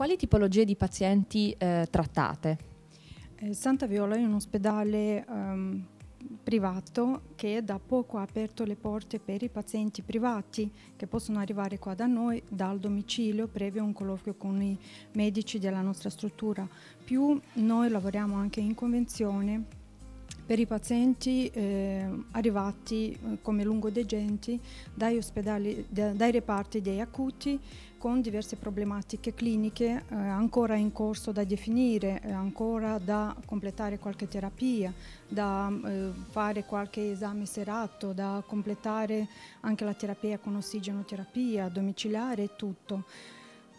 quali tipologie di pazienti eh, trattate? Eh, Santa Viola è un ospedale um, privato che da poco ha aperto le porte per i pazienti privati che possono arrivare qua da noi dal domicilio previo un colloquio con i medici della nostra struttura. Più noi lavoriamo anche in convenzione per i pazienti eh, arrivati eh, come lungodegenti dai, ospedali, da, dai reparti dei acuti con diverse problematiche cliniche eh, ancora in corso da definire, eh, ancora da completare qualche terapia, da eh, fare qualche esame serato, da completare anche la terapia con ossigenoterapia domiciliare e tutto.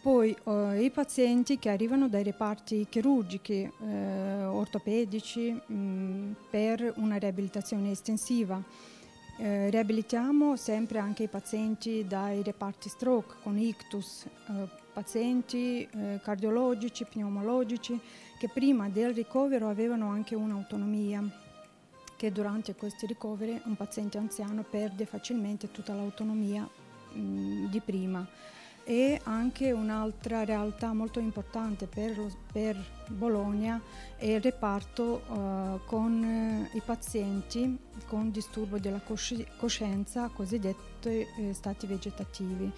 Poi eh, i pazienti che arrivano dai reparti chirurgici, eh, ortopedici, mh, mm, per una riabilitazione estensiva. Eh, riabilitiamo sempre anche i pazienti dai reparti stroke con ictus, eh, pazienti eh, cardiologici, pneumologici che prima del ricovero avevano anche un'autonomia che durante questi ricoveri un paziente anziano perde facilmente tutta l'autonomia mh, di prima e anche un'altra realtà molto importante per, per Bologna è il reparto uh, con uh, i pazienti con disturbo della cosci- coscienza, cosiddetti eh, stati vegetativi.